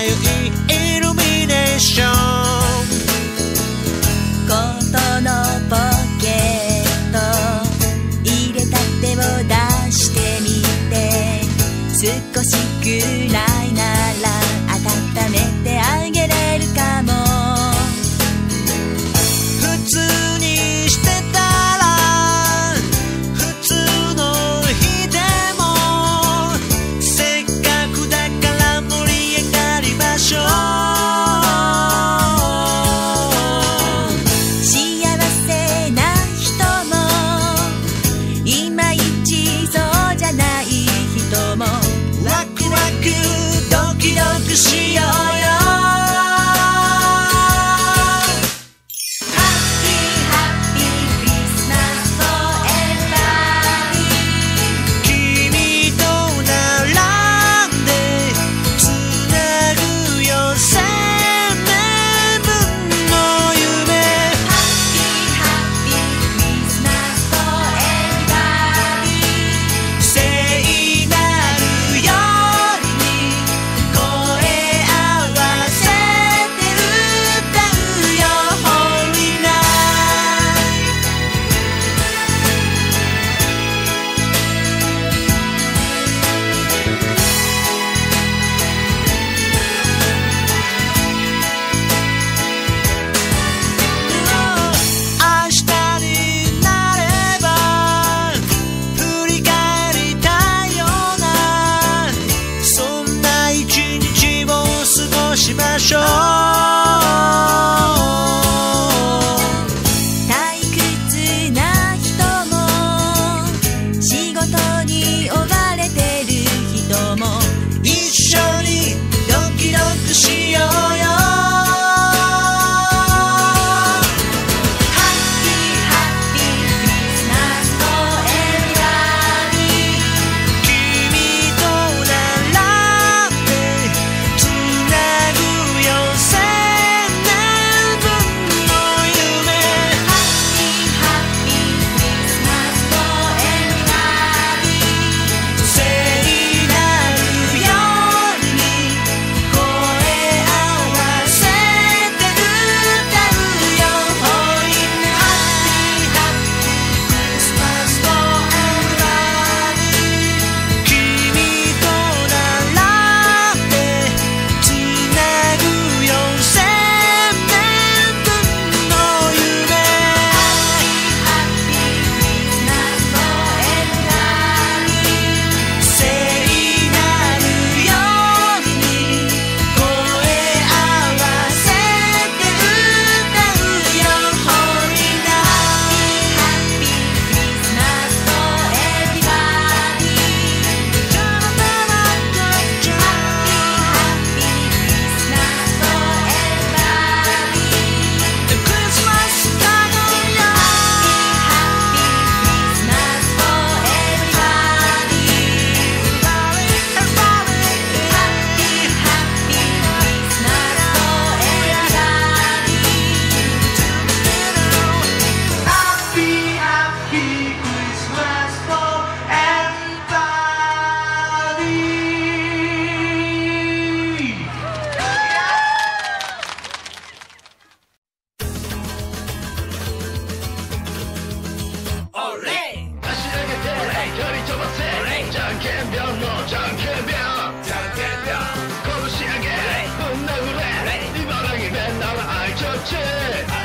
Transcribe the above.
迷いイルミネーション。ことのポケット。入れた手を出してみて。少しくらい Cause she 거리 좁아세. 장캠병로 장캠병 장캠병 거무시하게 혼나고 그래. 네 바람이 맨날 알쳤지.